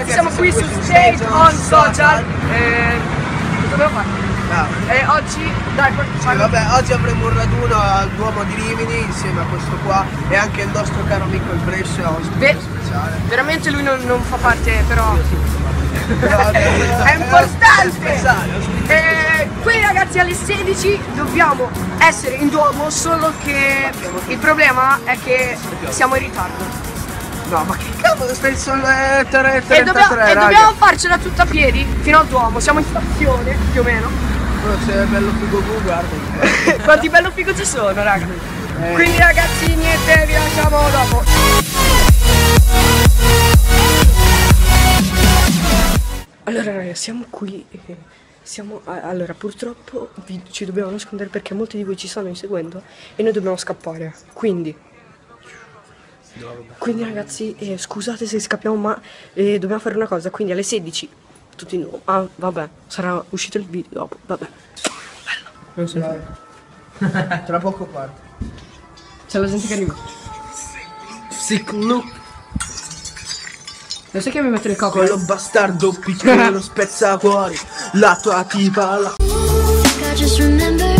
ragazzi siamo qui su Stage on Social. Eh? No. E oggi, dai, Sì, vabbè, oggi avremo un raduno al Duomo di Rimini insieme a questo qua e anche il nostro caro amico il Brescia ospite speciale. veramente lui non, non fa parte, però è importante. speciale, ospite. E qui ragazzi alle 16 dobbiamo essere in Duomo, solo che il problema è che siamo in ritardo. No, ma che cavolo, stai solo eh, 3, E, 33, dobbiamo, e dobbiamo farcela tutta a piedi fino al Duomo, siamo in stazione più o meno. Oh, c'è bello figo tu, guarda. Quanti bello figo ci sono, raga. Eh. Quindi ragazzi, niente, vi lasciamo dopo. Allora raga, siamo qui e siamo... Allora, purtroppo vi- ci dobbiamo nascondere perché molti di voi ci stanno inseguendo e noi dobbiamo scappare. Quindi... Quindi ragazzi, eh, scusate se scappiamo, ma eh, dobbiamo fare una cosa. Quindi alle 16, tutti nuovi. Ah, vabbè, sarà uscito il video dopo. Vabbè. Non so. Tra poco parte. C'è la gente che arriva. Sick look. Lo sai che mi metto il cocco? Quello bastardo piccolo spezza cuori. La tua tipa la... I just remembered